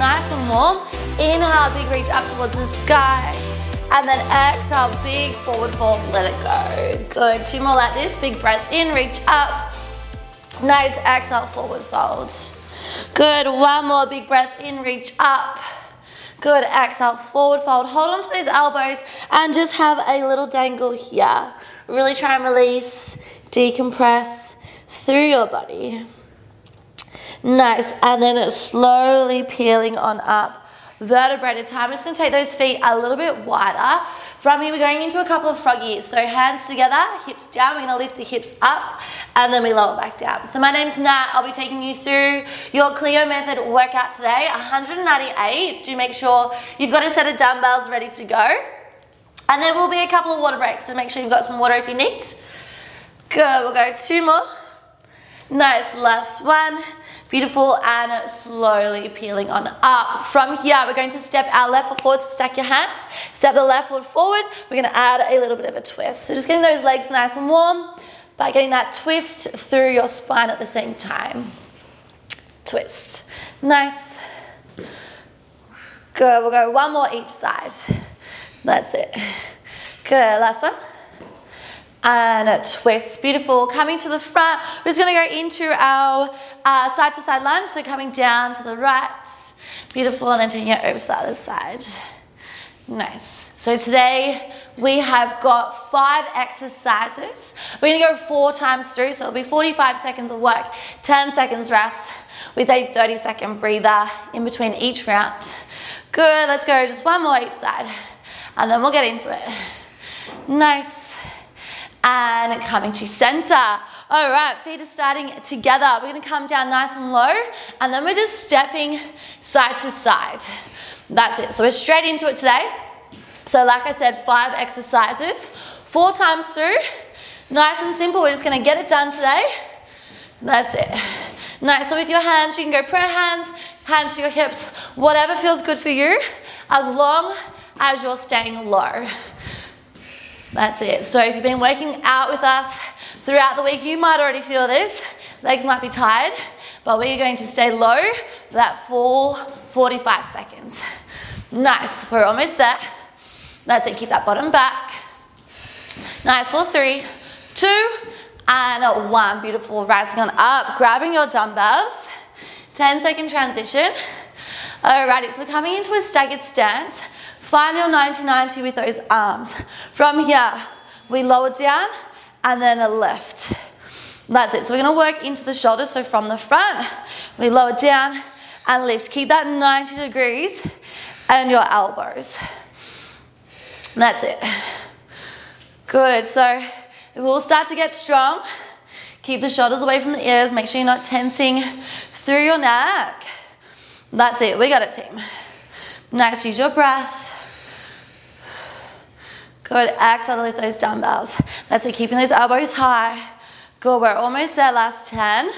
nice and warm. Inhale, big reach up towards the sky. And then exhale, big forward fold, let it go. Good, two more like this. Big breath in, reach up. Nice, exhale, forward fold. Good, one more big breath in, reach up. Good, exhale, forward fold. Hold on to those elbows and just have a little dangle here. Really try and release, decompress through your body. Nice, and then slowly peeling on up vertebrae at a time. I'm just gonna take those feet a little bit wider. From here, we're going into a couple of froggies. So hands together, hips down. We're gonna lift the hips up and then we lower back down. So my name's Nat. I'll be taking you through your Cleo Method workout today, 198. Do make sure you've got a set of dumbbells ready to go. And there will be a couple of water breaks, so make sure you've got some water if you need. Good, we'll go two more. Nice, last one. Beautiful, and slowly peeling on up. From here, we're going to step our left foot forward, stack your hands. Step the left foot forward. We're gonna add a little bit of a twist. So just getting those legs nice and warm by getting that twist through your spine at the same time. Twist. Nice. Good, we'll go one more each side. That's it. Good, last one and a twist. Beautiful. Coming to the front, we're just going to go into our uh, side to side lunge. So coming down to the right. Beautiful. And then taking it over to the other side. Nice. So today we have got five exercises. We're going to go four times through. So it'll be 45 seconds of work, 10 seconds rest with a 30 second breather in between each round. Good. Let's go just one more each side. And then we'll get into it. Nice and coming to center. All right, feet are starting together. We're gonna come down nice and low, and then we're just stepping side to side. That's it. So we're straight into it today. So like I said, five exercises, four times through. Nice and simple. We're just gonna get it done today. That's it. Nice. So with your hands, you can go prayer hands, hands to your hips, whatever feels good for you, as long as you're staying low. That's it. So if you've been working out with us throughout the week, you might already feel this. Legs might be tired, but we're going to stay low for that full 45 seconds. Nice, we're almost there. That's it, keep that bottom back. Nice for three, two, and one. Beautiful, rising on up, grabbing your dumbbells. 10 second transition. Alrighty, so we're coming into a staggered stance. Your 90-90 with those arms. From here, we lower down and then a lift. That's it. So we're going to work into the shoulders. So from the front, we lower down and lift. Keep that 90 degrees and your elbows. That's it. Good. So we'll start to get strong. Keep the shoulders away from the ears. Make sure you're not tensing through your neck. That's it. We got it, team. Next, use your breath. Good, exhale lift those dumbbells. That's it, keeping those elbows high. Good, we're almost there, last 10.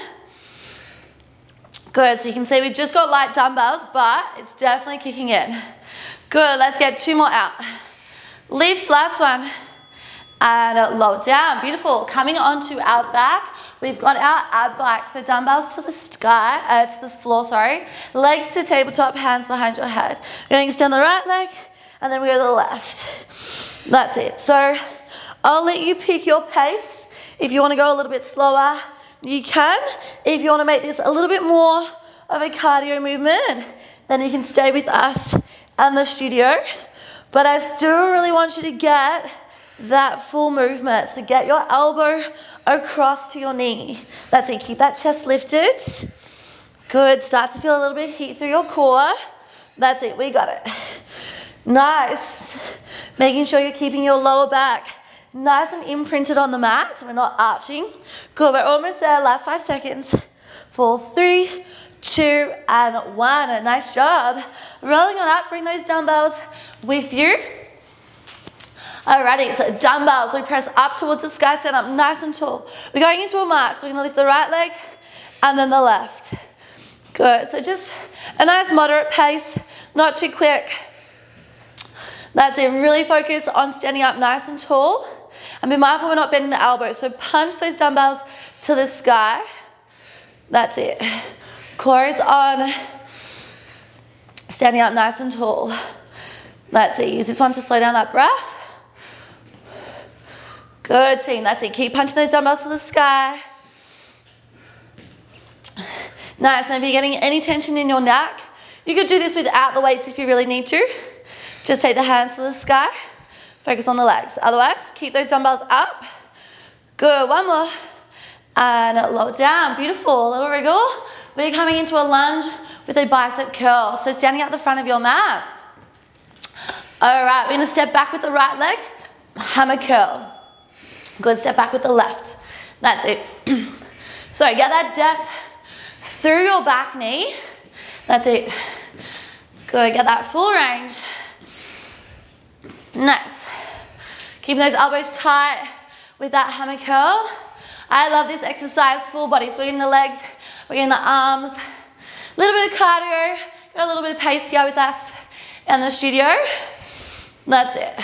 Good, so you can see we've just got light dumbbells, but it's definitely kicking in. Good, let's get two more out. Lifts, last one. And lower down, beautiful. Coming onto our back, we've got our ab bike. So dumbbells to the sky, uh, to the floor, sorry. Legs to tabletop, hands behind your head. We're gonna extend the right leg, and then we go to the left. That's it. So I'll let you pick your pace. If you want to go a little bit slower, you can. If you want to make this a little bit more of a cardio movement, then you can stay with us and the studio. But I still really want you to get that full movement. So get your elbow across to your knee. That's it. Keep that chest lifted. Good. Start to feel a little bit heat through your core. That's it. We got it. Nice. Making sure you're keeping your lower back nice and imprinted on the mat so we're not arching. Good, we're almost there. Last five seconds. For three, two, and one. Nice job. Rolling on up, bring those dumbbells with you. Alrighty, so dumbbells, we press up towards the sky, stand up nice and tall. We're going into a march, so we're gonna lift the right leg and then the left. Good, so just a nice moderate pace, not too quick. That's it. Really focus on standing up nice and tall. And be mindful we're not bending the elbows. So punch those dumbbells to the sky. That's it. Is on. Standing up nice and tall. That's it. Use this one to slow down that breath. Good team. That's it. Keep punching those dumbbells to the sky. Nice. Now if you're getting any tension in your neck, you could do this without the weights if you really need to. Just take the hands to the sky. Focus on the legs. Otherwise, keep those dumbbells up. Good. One more. And lower down. Beautiful. Little wriggle. We're coming into a lunge with a bicep curl. So standing at the front of your mat. All right, we're gonna step back with the right leg, hammer curl. Good, step back with the left. That's it. so get that depth through your back knee. That's it. Good, get that full range. Nice. Keep those elbows tight with that hammer curl. I love this exercise, full body. So we're getting the legs, we're getting the arms, a little bit of cardio, got a little bit of pace here with us in the studio. That's it.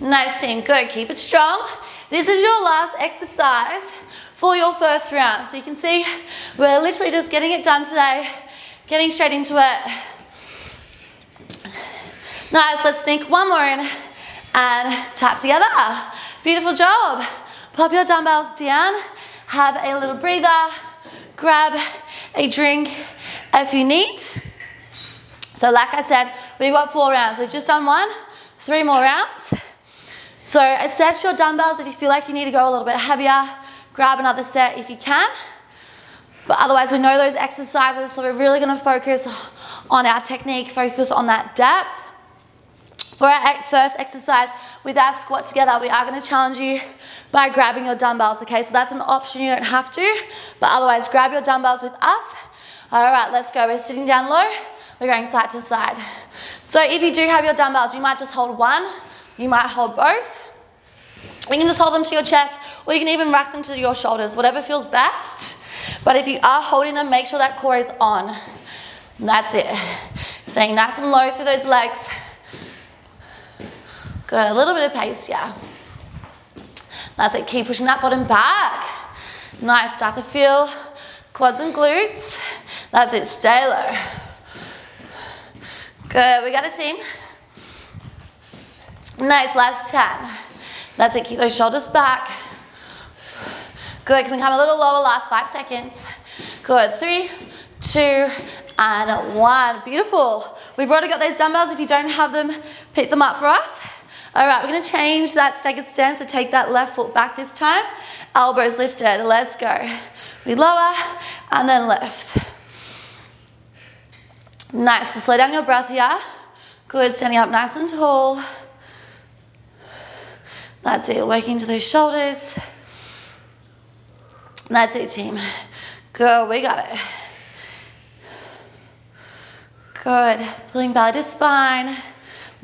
Nice team, good, keep it strong. This is your last exercise for your first round. So you can see we're literally just getting it done today, getting straight into it. Nice, let's think one more in and tap together. Beautiful job. Pop your dumbbells down, have a little breather, grab a drink if you need. So like I said, we've got four rounds. We've just done one, three more rounds. So assess your dumbbells if you feel like you need to go a little bit heavier. Grab another set if you can. But otherwise, we know those exercises, so we're really gonna focus on our technique, focus on that depth. For our first exercise with our squat together, we are gonna challenge you by grabbing your dumbbells, okay? So that's an option, you don't have to, but otherwise grab your dumbbells with us. All right, let's go. We're sitting down low, we're going side to side. So if you do have your dumbbells, you might just hold one, you might hold both. You can just hold them to your chest, or you can even rack them to your shoulders, whatever feels best. But if you are holding them, make sure that core is on. That's it. Staying nice and low through those legs. Good, a little bit of pace, yeah. That's it, keep pushing that bottom back. Nice, start to feel quads and glutes. That's it, stay low. Good, we got a team. Nice, last 10. That's it, keep those shoulders back. Good, can we come a little lower, last five seconds. Good, three, two, and one. Beautiful. We've already got those dumbbells. If you don't have them, pick them up for us. All right, we're gonna change that staggered stance. So take that left foot back this time. Elbows lifted, let's go. We lower and then lift. Nice, so slow down your breath here. Good, standing up nice and tall. That's it, working to those shoulders. That's it, team. Good, we got it. Good, pulling belly to spine.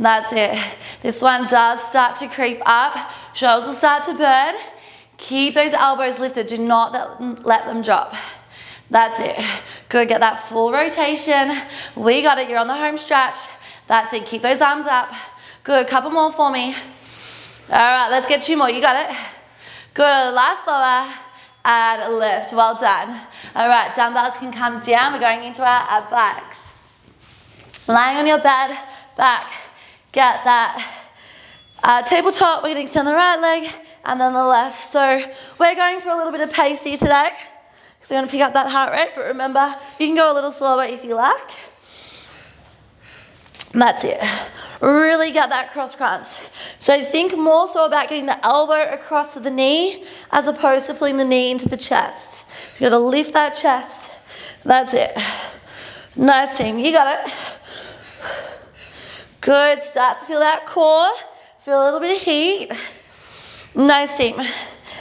That's it. This one does start to creep up. Shoulders will start to burn. Keep those elbows lifted. Do not let them drop. That's it. Good, get that full rotation. We got it, you're on the home stretch. That's it, keep those arms up. Good, couple more for me. All right, let's get two more, you got it. Good, last lower and lift, well done. All right, dumbbells can come down. We're going into our, our backs. Lying on your bed, back, get that uh, tabletop. We're gonna extend the right leg and then the left. So we're going for a little bit of pacey today. So we're gonna pick up that heart rate, but remember, you can go a little slower if you like. That's it. Really get that cross crunch. So think more so about getting the elbow across to the knee as opposed to pulling the knee into the chest. So you gotta lift that chest. That's it. Nice team, you got it. Good, start to feel that core. Feel a little bit of heat. Nice team.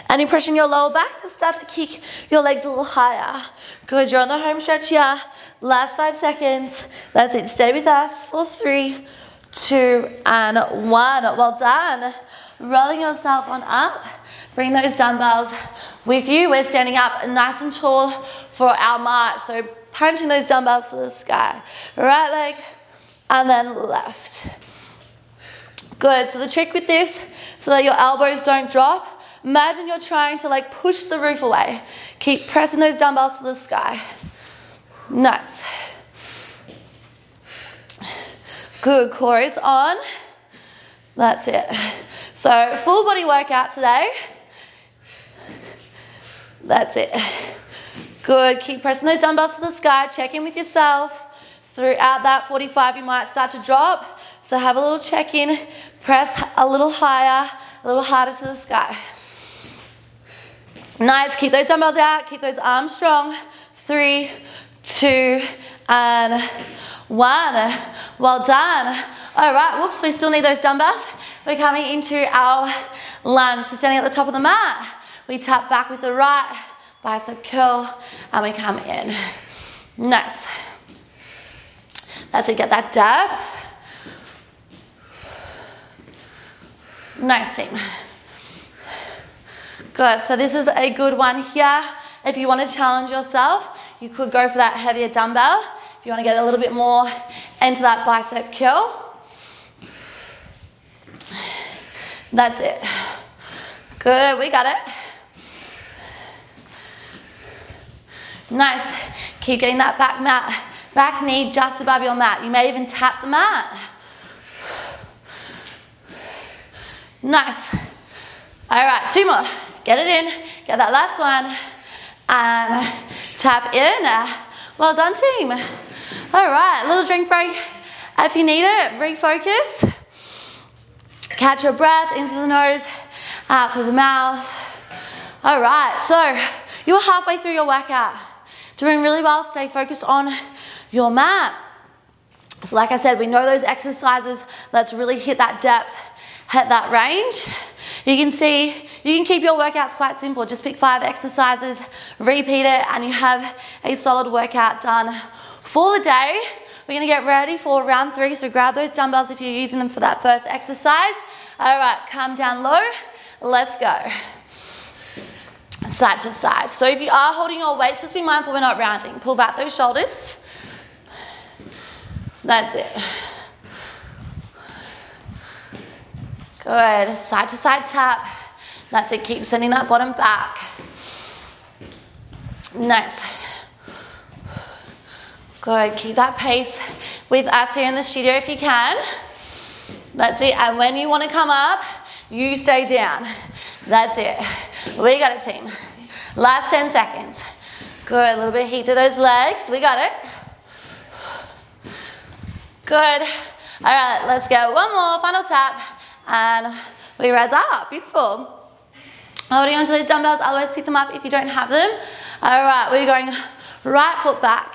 Any pressure in your lower back, just start to kick your legs a little higher. Good, you're on the home stretch here. Last five seconds. That's it, stay with us for three, two, and one. Well done. Rolling yourself on up. Bring those dumbbells with you. We're standing up nice and tall for our march. So punching those dumbbells to the sky. Right leg, and then left. Good, so the trick with this, so that your elbows don't drop, Imagine you're trying to like push the roof away. Keep pressing those dumbbells to the sky. Nice. Good, core is on. That's it. So full body workout today. That's it. Good, keep pressing those dumbbells to the sky. Check in with yourself. Throughout that 45, you might start to drop. So have a little check in, press a little higher, a little harder to the sky. Nice, keep those dumbbells out, keep those arms strong. Three, two, and one. Well done. All right, whoops, we still need those dumbbells. We're coming into our lunge. So standing at the top of the mat, we tap back with the right, bicep curl, and we come in. Nice. That's it, get that depth. Nice team. Good, so this is a good one here. If you want to challenge yourself, you could go for that heavier dumbbell. If you want to get a little bit more into that bicep curl. That's it. Good, we got it. Nice. Keep getting that back mat, back knee just above your mat. You may even tap the mat. Nice. All right, two more. Get it in. Get that last one. And tap in. Well done, team. All right, a little drink break. If you need it, refocus. Catch your breath into the nose, out through the mouth. All right, so you are halfway through your workout. Doing really well, stay focused on your mat. So like I said, we know those exercises. Let's really hit that depth, hit that range. You can see, you can keep your workouts quite simple. Just pick five exercises, repeat it, and you have a solid workout done for the day. We're gonna get ready for round three, so grab those dumbbells if you're using them for that first exercise. All right, come down low, let's go side to side. So if you are holding your weight, just be mindful we're not rounding. Pull back those shoulders. That's it. Good. Side to side tap. That's it. Keep sending that bottom back. Nice. Good. Keep that pace with us here in the studio if you can. That's it. And when you want to come up, you stay down. That's it. We got it, team. Last 10 seconds. Good. A little bit of heat to those legs. We got it. Good. All right, let's go. One more, final tap. And we rise up. Beautiful. Holding onto these dumbbells, otherwise pick them up if you don't have them. All right, we're going right foot back,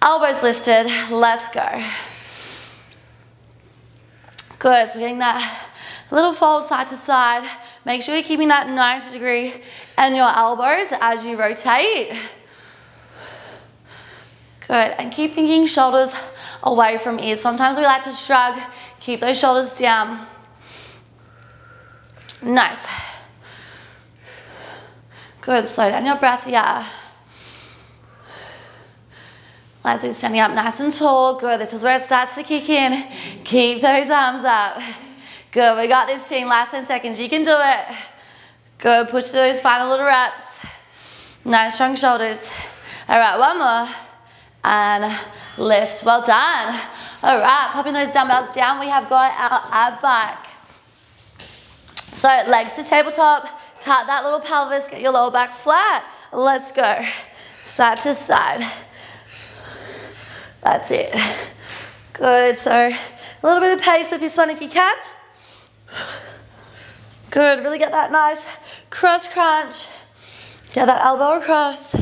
elbows lifted. Let's go. Good, so we're getting that little fold side to side. Make sure you're keeping that 90 degree in your elbows as you rotate. Good, and keep thinking shoulders away from ears. Sometimes we like to shrug, keep those shoulders down. Nice. Good, slow down your breath, yeah. Do standing up nice and tall. Good, this is where it starts to kick in. Keep those arms up. Good, we got this team. Last 10 seconds, you can do it. Good, push through those final little reps. Nice strong shoulders. All right, one more. And lift, well done. All right, popping those dumbbells down. We have got our ab back. So legs to tabletop, tap that little pelvis, get your lower back flat. Let's go. Side to side. That's it. Good, so a little bit of pace with this one if you can. Good, really get that nice cross crunch. Get that elbow across.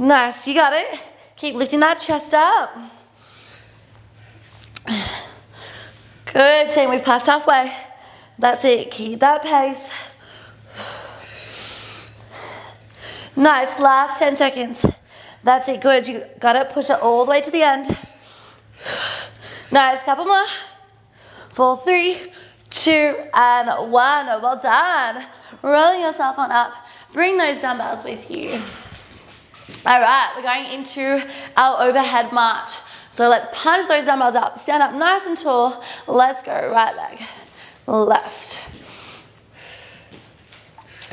Nice, you got it. Keep lifting that chest up. Good, team, we've passed halfway. That's it, keep that pace. Nice, last 10 seconds. That's it, good. You gotta push it all the way to the end. Nice, couple more. Four, three, two, and one. Well done. Rolling yourself on up. Bring those dumbbells with you. All right, we're going into our overhead march. So let's punch those dumbbells up. Stand up nice and tall. Let's go. Right leg, left.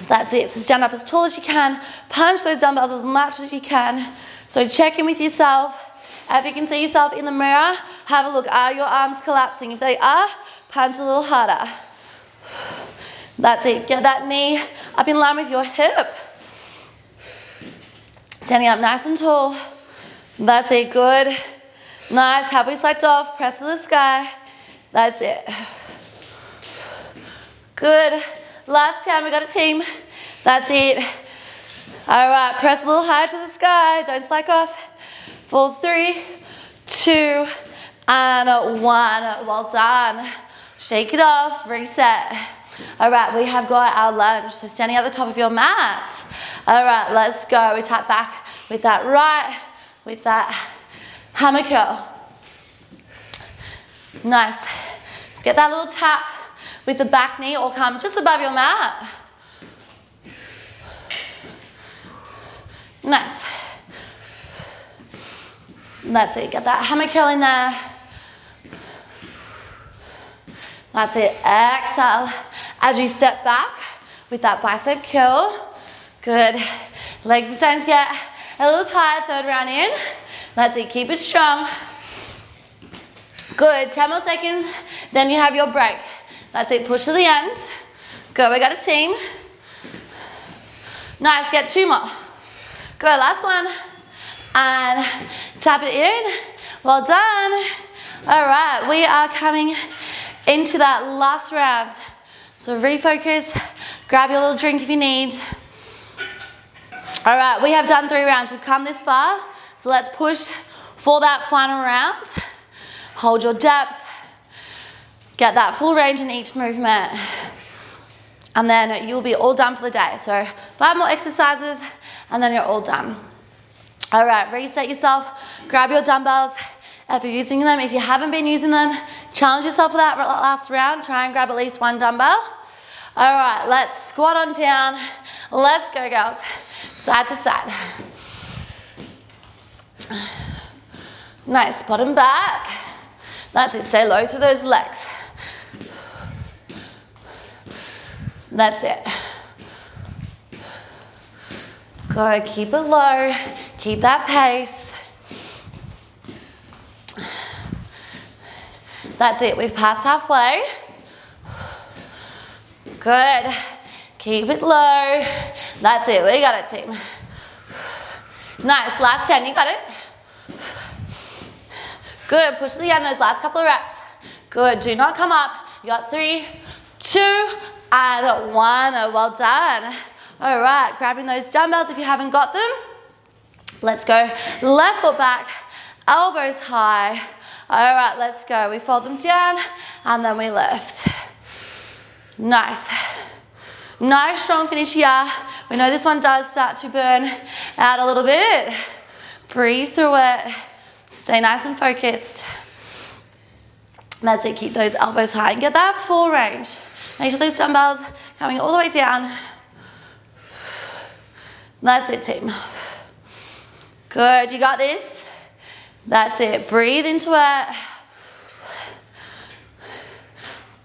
That's it. So stand up as tall as you can. Punch those dumbbells as much as you can. So check in with yourself. If you can see yourself in the mirror, have a look. Are your arms collapsing? If they are, punch a little harder. That's it. Get that knee up in line with your hip. Standing up nice and tall. That's it. Good. Nice. Halfway slacked off. Press to the sky. That's it. Good. Last time we got a team. That's it. All right, press a little higher to the sky. Don't slack off. For three, two, and one. Well done. Shake it off, reset. All right, we have got our lunge. So standing at the top of your mat. All right, let's go. We tap back with that right, with that hammer curl. Nice. Let's get that little tap with the back knee or come just above your mat. Nice. That's it. Get that hammer curl in there. That's it. Exhale as you step back with that bicep curl. Good. Legs are starting to get a little tired. Third round in. That's it. Keep it strong. Good. 10 more seconds. Then you have your break. That's it, push to the end. Good, we got a team. Nice, get two more. Good, last one. And tap it in. Well done. All right, we are coming into that last round. So refocus, grab your little drink if you need. All right, we have done three rounds. We've come this far, so let's push for that final round. Hold your depth. Get that full range in each movement. And then you'll be all done for the day. So five more exercises and then you're all done. All right, reset yourself. Grab your dumbbells if you're using them. If you haven't been using them, challenge yourself for that last round. Try and grab at least one dumbbell. All right, let's squat on down. Let's go, girls. Side to side. Nice, bottom back. That's it, stay low through those legs. That's it. Go, keep it low, keep that pace. That's it, we've passed halfway. Good, keep it low. That's it, we got it team. Nice, last 10, you got it. Good, push to the end those last couple of reps. Good, do not come up. You got three, two, and one. Oh, well done. All right, grabbing those dumbbells if you haven't got them. Let's go. Left foot back, elbows high. All right, let's go. We fold them down and then we lift. Nice. Nice strong finish here. We know this one does start to burn out a little bit. Breathe through it. Stay nice and focused. That's it, keep those elbows high and get that full range. Make sure those dumbbells coming all the way down. That's it, team. Good, you got this. That's it, breathe into it.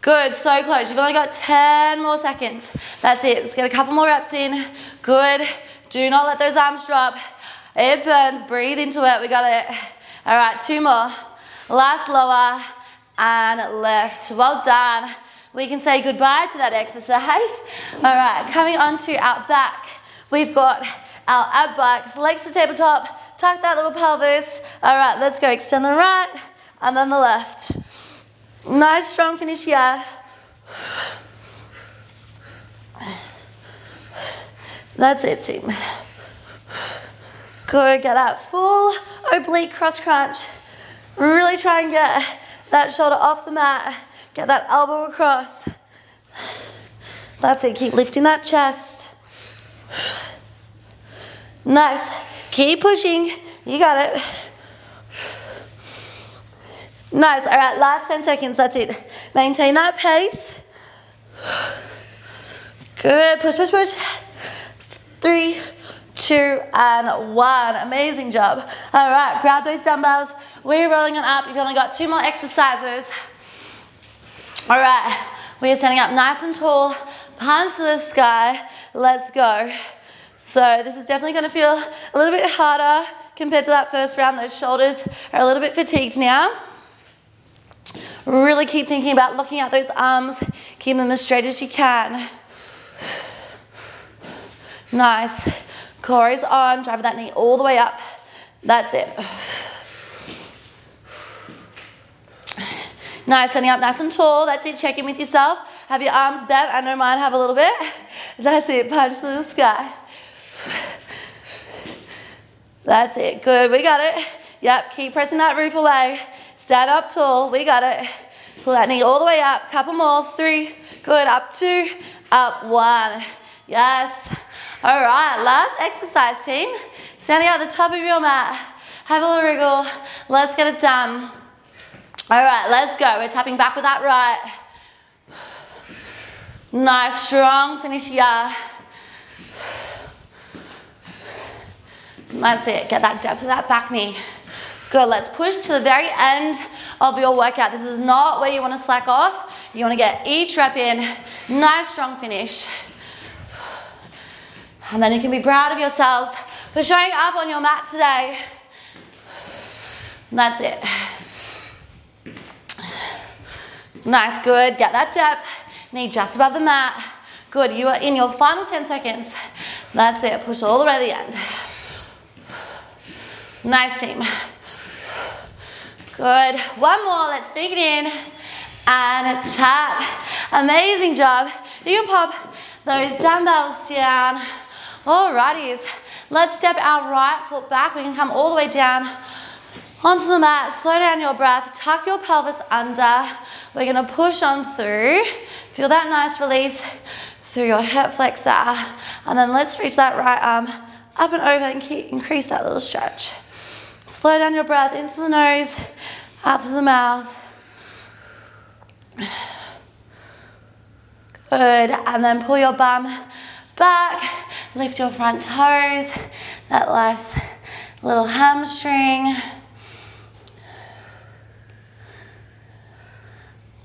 Good, so close. You've only got 10 more seconds. That's it, let's get a couple more reps in. Good, do not let those arms drop. It burns, breathe into it, we got it. All right, two more. Last lower and left. Well done we can say goodbye to that exercise. All right, coming on to our back. We've got our ab bikes, legs to tabletop, tuck that little pelvis. All right, let's go. Extend the right and then the left. Nice strong finish here. That's it, team. Go get that full oblique cross crunch. Really try and get that shoulder off the mat Get that elbow across. That's it, keep lifting that chest. Nice, keep pushing, you got it. Nice, all right, last 10 seconds, that's it. Maintain that pace. Good, push, push, push. Three, two, and one. Amazing job. All right, grab those dumbbells. We're rolling on up. You've only got two more exercises. All right, We are standing up nice and tall, punch to the sky. Let's go. So this is definitely gonna feel a little bit harder compared to that first round. Those shoulders are a little bit fatigued now. Really keep thinking about locking out those arms, keep them as straight as you can. Nice. Core is on, drive that knee all the way up. That's it. Nice, standing up nice and tall. That's it, check in with yourself. Have your arms bent. I know mine have a little bit. That's it, punch to the sky. That's it, good, we got it. Yep, keep pressing that roof away. Stand up tall, we got it. Pull that knee all the way up, couple more, three, good, up two, up one. Yes. All right, last exercise team. Standing at the top of your mat. Have a little wriggle. Let's get it done. All right, let's go. We're tapping back with that right. Nice, strong finish here. That's it. Get that depth of that back knee. Good. Let's push to the very end of your workout. This is not where you want to slack off. You want to get each rep in. Nice, strong finish. And then you can be proud of yourselves for showing up on your mat today. That's it. Nice, good. Get that depth. Knee just above the mat. Good, you are in your final 10 seconds. That's it, push all the way to the end. Nice team. Good, one more, let's sneak it in. And tap. Amazing job. You can pop those dumbbells down. Alrighties, let's step our right foot back. We can come all the way down onto the mat. Slow down your breath, tuck your pelvis under. We're gonna push on through. Feel that nice release through your hip flexor. And then let's reach that right arm up and over and keep, increase that little stretch. Slow down your breath into the nose, out through the mouth. Good, and then pull your bum back, lift your front toes, that last little hamstring.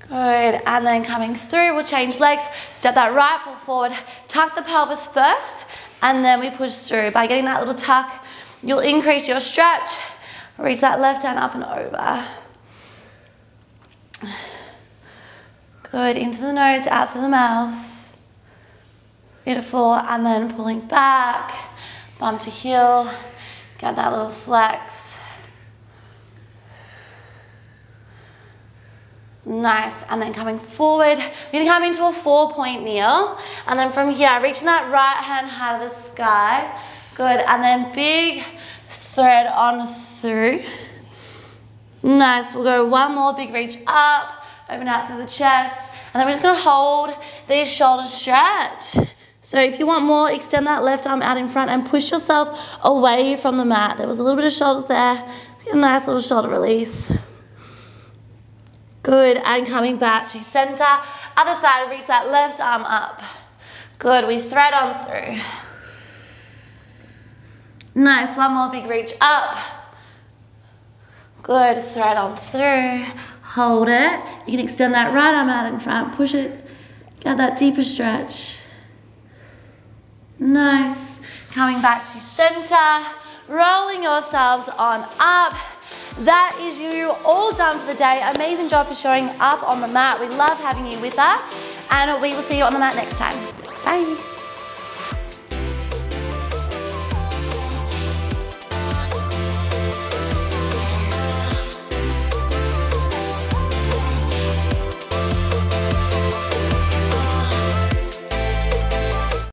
Good, and then coming through, we'll change legs, step that right foot forward, tuck the pelvis first, and then we push through. By getting that little tuck, you'll increase your stretch, reach that left hand up and over. Good, into the nose, out through the mouth. Beautiful, and then pulling back, bum to heel, get that little flex. Nice, and then coming forward, we're gonna come into a four point kneel. And then from here, reaching that right hand high to the sky. Good, and then big thread on through. Nice, we'll go one more big reach up, open out through the chest. And then we're just gonna hold these shoulders stretch. So if you want more, extend that left arm out in front and push yourself away from the mat. There was a little bit of shoulders there. Let's get a nice little shoulder release. Good, and coming back to center. Other side, reach that left arm up. Good, we thread on through. Nice, one more big reach up. Good, thread on through. Hold it. You can extend that right arm out in front, push it. Get that deeper stretch. Nice. Coming back to center, rolling yourselves on up. That is you all done for the day. Amazing job for showing up on the mat. We love having you with us and we will see you on the mat next time. Bye.